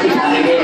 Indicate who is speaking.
Speaker 1: Gracias.